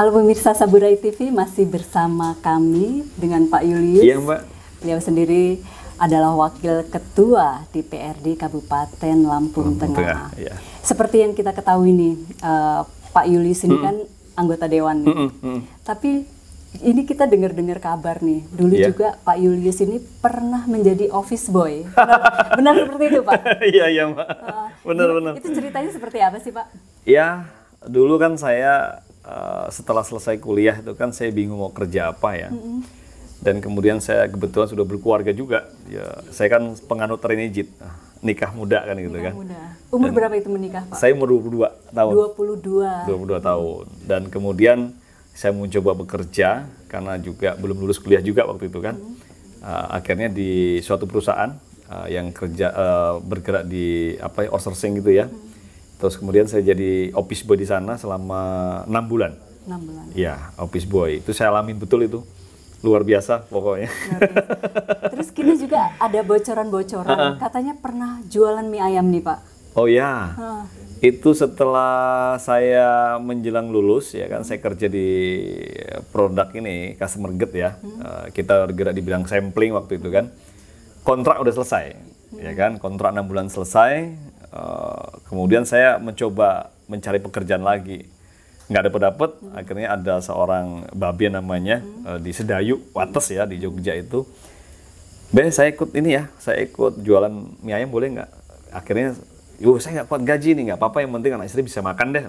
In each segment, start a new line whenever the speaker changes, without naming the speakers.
Halo pemirsa Saburai TV, masih bersama kami dengan Pak Julius.
Iya Mbak.
Beliau sendiri adalah wakil ketua DPRD Kabupaten Lampung,
Lampung
Tengah.
Tengah, iya.
Seperti yang kita ketahui nih, eh, Pak Julius ini kan anggota dewan nih.
Mm, mm.
Tapi ini kita dengar-dengar kabar nih, dulu
Iya.
juga Pak Julius ini pernah menjadi office boy. Benar, benar seperti itu Pak?
Iya iya Mbak.
Eh,
Benar
itu-
benar.
Itu ceritanya seperti apa sih Pak?
Ya dulu kan saya eh, setelah selesai kuliah itu kan saya bingung mau kerja apa ya. Dan kemudian saya kebetulan sudah berkeluarga juga. Ya saya kan penganut Renijit, Ah, nikah muda kan gitu kan.
Muda. Umur berapa itu menikah Pak?
Saya umur 22 tahun.
22.
22 tahun. Dan kemudian saya mau coba bekerja karena juga belum lulus kuliah juga waktu itu kan. Uh, akhirnya di suatu perusahaan uh, yang kerja uh, bergerak di apa ya outsourcing gitu ya. Terus kemudian saya jadi office boy di sana selama enam bulan.
6 bulan.
Ya, office boy. Itu saya alamin betul itu. Luar biasa pokoknya.
Terus kini juga ada bocoran-bocoran. Katanya pernah jualan mie ayam nih Pak.
Oh ya.
Hah.
Itu setelah saya menjelang lulus ya kan saya kerja di produk ini customer get ya. Eh, kita bergerak di bidang sampling waktu itu kan. Kontrak udah selesai ya kan. Kontrak enam bulan selesai. Eh, kemudian saya mencoba mencari pekerjaan lagi. nggak dapat dapat akhirnya ada seorang babi namanya eh, di Sedayu Wates ya di Jogja itu Be, saya ikut ini ya, saya ikut jualan mie ayam boleh nggak? Akhirnya, yuk saya nggak kuat gaji nih, nggak apa-apa yang penting anak istri bisa makan deh.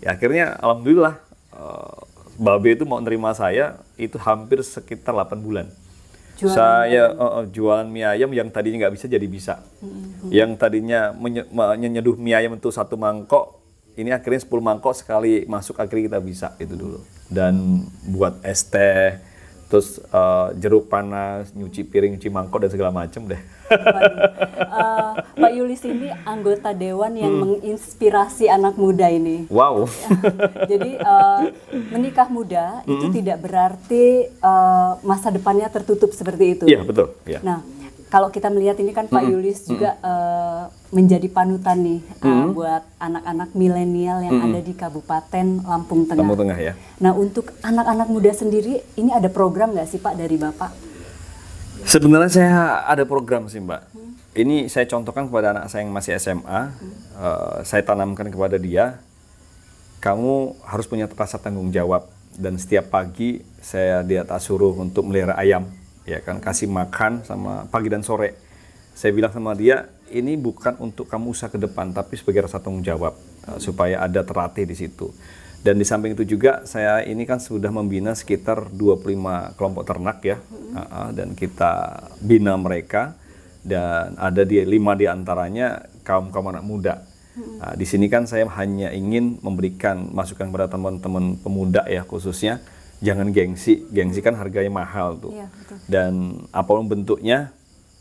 Ya akhirnya, alhamdulillah, eh, Babe itu mau nerima saya itu hampir sekitar 8 bulan.
Jualan
saya eh, eh, jualan mie ayam yang tadinya nggak bisa jadi bisa. Yang tadinya menye- menyeduh mie ayam itu satu mangkok, ini akhirnya 10 mangkok sekali masuk akhirnya kita bisa itu dulu. Dan buat es teh, terus eh, jeruk panas, nyuci piring, nyuci mangkok dan segala macam deh.
Eh, Pak Yulis ini anggota dewan yang
Hmm.
menginspirasi anak muda ini.
wow.
Jadi eh, menikah muda itu tidak berarti eh, masa depannya tertutup seperti itu.
Iya betul. Iya.
Nah, kalau kita melihat ini kan Pak Yulis juga eh, menjadi panutan nih eh, buat anak-anak milenial yang ada di Kabupaten Lampung Tengah.
Lampung Tengah ya.
Nah, untuk anak-anak muda sendiri, ini ada program nggak sih Pak dari Bapak?
Sebenarnya saya ada program sih Mbak. Ini saya contohkan kepada anak saya yang masih SMA. Eh, saya tanamkan kepada dia, kamu harus punya rasa tanggung jawab. Dan setiap pagi saya di atas suruh untuk melihara ayam, ya kan kasih makan sama pagi dan sore. Saya bilang sama dia, ini bukan untuk kamu usaha ke depan, tapi sebagai rasa tanggung jawab eh, supaya ada terlatih di situ. Dan di samping itu juga saya ini kan sudah membina sekitar 25 kelompok ternak ya, Ah, ah, dan kita bina mereka dan ada di lima di antaranya kaum kaum anak muda. Nah, di sini kan saya hanya ingin memberikan masukan kepada teman-teman pemuda ya khususnya jangan gengsi, gengsi kan harganya mahal tuh.
Iya, betul.
Dan apa pun bentuknya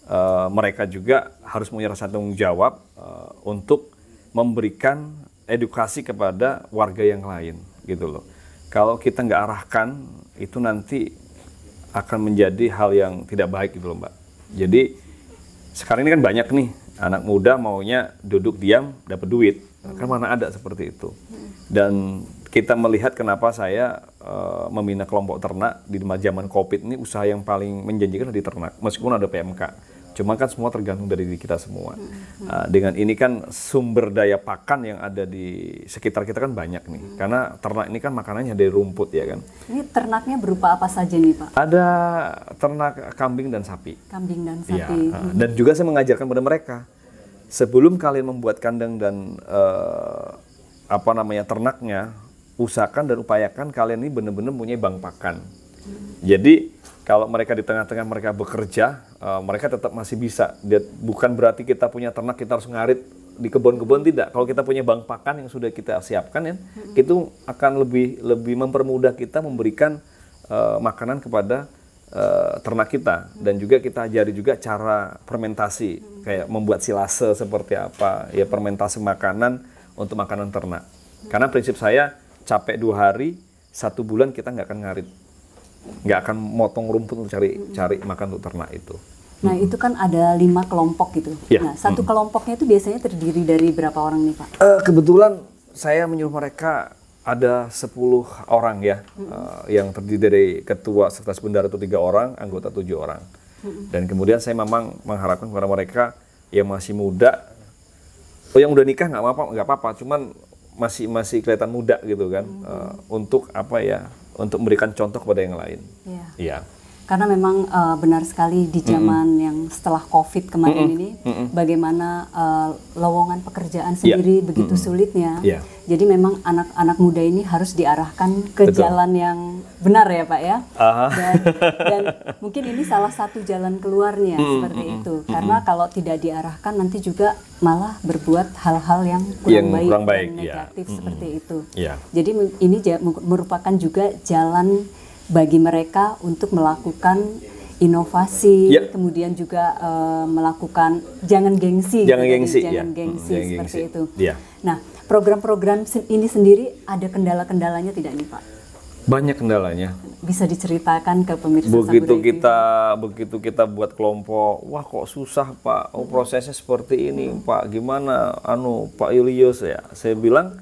eh, mereka juga harus punya rasa tanggung jawab eh, untuk memberikan edukasi kepada warga yang lain gitu loh. Kalau kita nggak arahkan itu nanti akan menjadi hal yang tidak baik gitu loh mbak. Jadi sekarang ini kan banyak nih anak muda maunya duduk diam dapat duit kan mana ada seperti itu dan kita melihat kenapa saya eh, membina kelompok ternak di zaman covid ini usaha yang paling menjanjikan di ternak meskipun ada PMK cuma kan semua tergantung dari diri kita semua Ah, dengan ini kan sumber daya pakan yang ada di sekitar kita kan banyak nih karena ternak ini kan makanannya dari rumput ya kan
Ini ternaknya berupa apa saja nih Pak?
ada ternak kambing dan sapi
Kambing dan
Iya,
sapi.
uh, dan juga saya mengajarkan pada mereka sebelum kalian membuat kandang dan eh, apa namanya ternaknya, usahakan dan upayakan kalian ini benar-benar punya bank pakan. Jadi kalau mereka di tengah-tengah mereka bekerja, eh, mereka tetap masih bisa. Dia, bukan berarti kita punya ternak kita harus ngarit di kebun-kebun tidak. Kalau kita punya bank pakan yang sudah kita siapkan ya, itu akan lebih lebih mempermudah kita memberikan eh, makanan kepada eh, ternak kita. Dan juga kita ajari juga cara fermentasi. Kayak membuat silase seperti apa. Ya fermentasi makanan untuk makanan ternak. Karena prinsip saya capek dua hari satu bulan kita nggak akan ngarit nggak akan motong rumput untuk cari cari makan untuk ternak itu
Nah itu kan ada lima kelompok gitu.
Iya.
Nah satu kelompoknya itu biasanya terdiri dari berapa orang nih Pak?
Eh, kebetulan saya menyuruh mereka ada 10 orang ya uh, yang terdiri dari ketua sekretaris bendara itu tiga orang, anggota tujuh orang. Dan kemudian saya memang mengharapkan kepada mereka yang masih muda, oh yang udah nikah nggak apa-apa, nggak apa-apa, cuman masih masih kelihatan muda gitu kan, uh, untuk apa ya, untuk memberikan contoh kepada yang lain.
Iya.
Iya.
Karena memang uh, benar sekali di zaman yang setelah COVID kemarin
Mm-mm.
ini,
Mm-mm.
bagaimana uh, lowongan pekerjaan
Iya.
sendiri begitu sulitnya.
Iya.
Jadi memang anak-anak muda ini harus diarahkan ke
Betul.
jalan yang benar ya Pak ya. Dan, dan mungkin ini salah satu jalan keluarnya seperti itu. Karena kalau tidak diarahkan nanti juga malah berbuat hal-hal yang kurang
Yang
baik
kurang baik,
dan
iya.
negatif seperti itu.
Iya.
Jadi ini merupakan juga jalan bagi mereka untuk melakukan inovasi,
Ya.
kemudian juga eh, melakukan jangan gengsi,
Jangan
gitu
gengsi,
jangan
ya.
gengsi
Hmm, jangan
seperti
gengsi.
itu.
Iya.
Nah, program-program ini sendiri ada kendala-kendalanya tidak nih Pak?
Banyak kendalanya.
Bisa diceritakan ke pemirsa
begitu
Samudra TV?
kita begitu kita buat kelompok wah kok susah pak oh prosesnya seperti ini pak gimana anu pak Ilyos ya saya bilang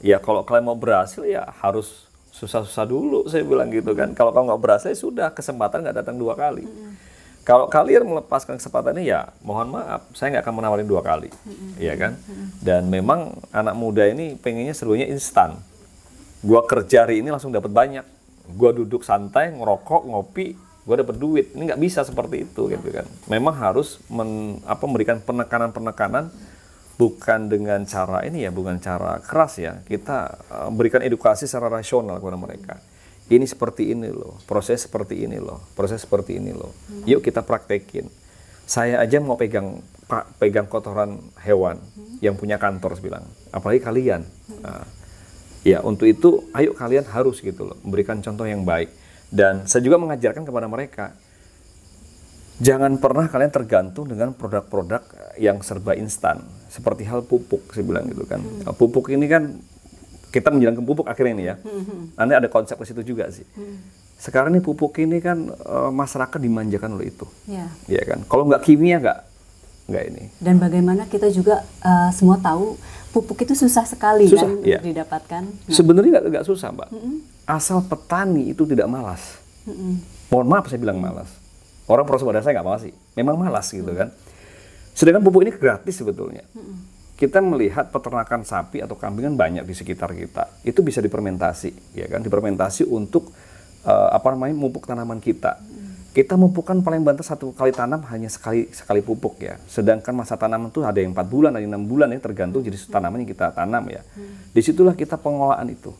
ya kalau kalian mau berhasil ya harus susah-susah dulu saya bilang gitu kan. Kalau kamu nggak berhasil ya sudah kesempatan nggak datang dua kali. Kalau kalian melepaskan kesempatan ini ya mohon maaf saya nggak akan menawarin dua kali ya kan? Dan memang anak muda ini pengennya serunya instan. Gua kerja hari ini langsung dapat banyak. Gua duduk santai ngerokok ngopi gua dapat duit. Ini nggak bisa seperti itu gitu kan? Memang harus men, apa memberikan penekanan penekanan bukan dengan cara ini ya bukan cara keras ya. Kita eh, berikan edukasi secara rasional kepada mereka. Ini seperti ini loh proses seperti ini loh proses seperti ini loh. Yuk kita praktekin. Saya aja mau pegang pegang kotoran hewan yang punya kantor bilang. Apalagi kalian. Nah, Ya, untuk itu ayo kalian harus gitu loh, memberikan contoh yang baik. Dan saya juga mengajarkan kepada mereka, jangan pernah kalian tergantung dengan produk-produk yang serba instan. Seperti hal pupuk, saya bilang gitu kan. Pupuk ini kan, kita menjalankan pupuk akhirnya ini ya. Nanti ada konsep ke situ juga sih. Sekarang ini pupuk ini kan eh, masyarakat dimanjakan oleh itu.
Ya.
Ya kan, kalau nggak kimia nggak, nggak ini.
Dan bagaimana kita juga eh, semua tahu pupuk itu susah sekali
Susah,
kan
iya.
didapatkan. Nah,
Sebenarnya nggak nggak susah, Mbak. Asal petani itu tidak malas.
mm-mm.
Mohon maaf saya bilang malas. Orang proses pada saya nggak malas sih. Memang malas gitu kan. Sedangkan pupuk ini gratis sebetulnya. Kita melihat peternakan sapi atau kambing kan banyak di sekitar kita. Itu bisa difermentasi, ya kan? Difermentasi untuk eh, apa namanya memupuk tanaman kita. Kita memupukkan paling banter satu kali tanam hanya sekali sekali pupuk ya. Sedangkan masa tanam itu ada yang empat bulan, ada yang enam bulan ya tergantung jenis tanaman yang kita tanam ya. Di situlah kita pengolahan itu.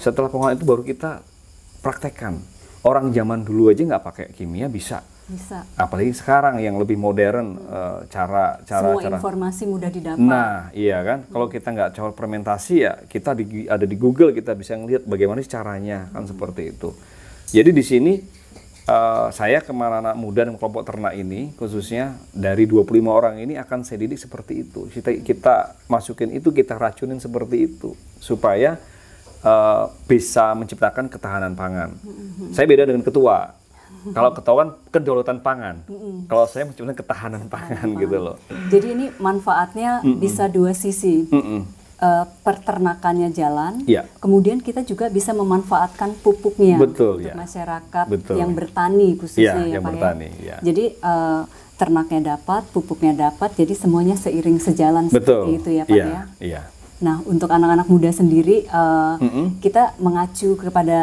Setelah pengolahan itu baru kita praktekkan. Orang zaman dulu aja nggak pakai kimia bisa.
Bisa.
Apalagi sekarang yang lebih modern eh, cara cara
Semua
cara.
informasi mudah didapat.
Nah, iya kan. Kalau kita nggak coba fermentasi ya kita di, ada di Google kita bisa ngelihat bagaimana caranya kan seperti itu. Jadi di sini eh, saya ke mana anak muda dan kelompok ternak ini khususnya dari 25 orang ini akan saya didik seperti itu. Kita kita masukin itu kita racunin seperti itu supaya eh, bisa menciptakan ketahanan pangan. Saya beda dengan ketua. Kalau ketua kan kedaulatan pangan. Kalau saya menciptakan ketahanan pangan gitu loh.
Jadi ini manfaatnya bisa dua sisi.
Mm-mm.
Eh, peternakannya jalan,
Iya.
kemudian kita juga bisa memanfaatkan pupuknya
Betul,
untuk
ya.
masyarakat
Betul.
yang bertani khususnya
Iya,
ya
yang
Pak
bertani,
ya. Jadi eh, ternaknya dapat, pupuknya dapat, jadi semuanya seiring sejalan
Betul.
seperti itu ya Pak
Iya,
ya.
Iya.
Nah, untuk anak-anak muda sendiri, eh,
Mm-mm.
kita mengacu kepada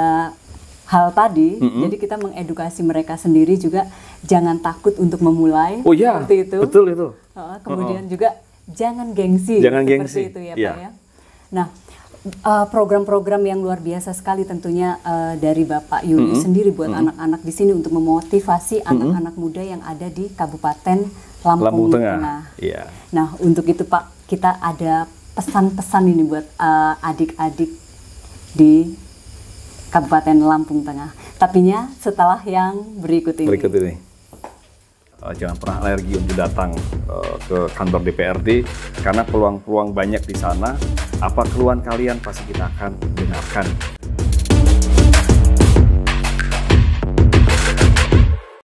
hal tadi, jadi kita mengedukasi mereka sendiri juga jangan takut untuk memulai,
Oh iya,
seperti itu.
betul itu.
Uh, kemudian juga jangan gengsi,
Jangan
seperti
gengsi,
itu ya
iya.
Pak ya. Nah, uh, program-program yang luar biasa sekali tentunya uh, dari Bapak Yuli sendiri buat anak-anak di sini untuk memotivasi anak-anak muda yang ada di Kabupaten Lampung,
Lampung
Tengah.
Tengah. Iya.
Nah, untuk itu Pak, kita ada pesan-pesan ini buat uh, adik-adik di Kabupaten Lampung Tengah. Tapinya setelah yang berikut ini.
Berikut ini. Eh, jangan pernah alergi untuk datang eh, ke kantor DPRD karena peluang-peluang banyak di sana. Apa keluhan kalian pasti kita akan dengarkan.